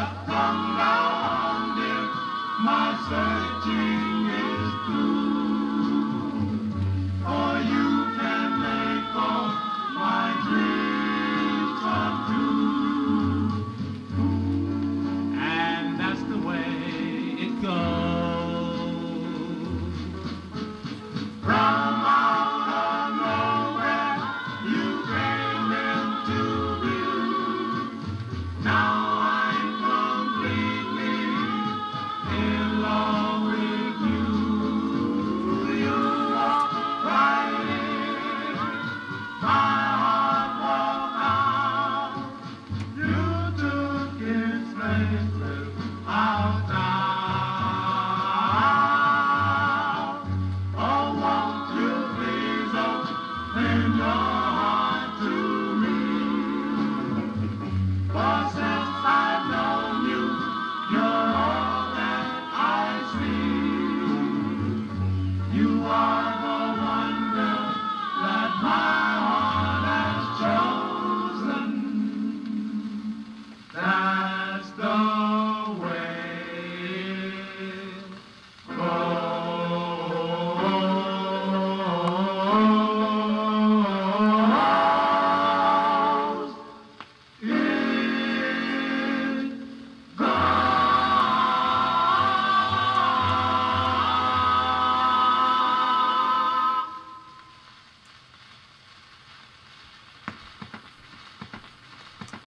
But from now on, dear, my searching is through. and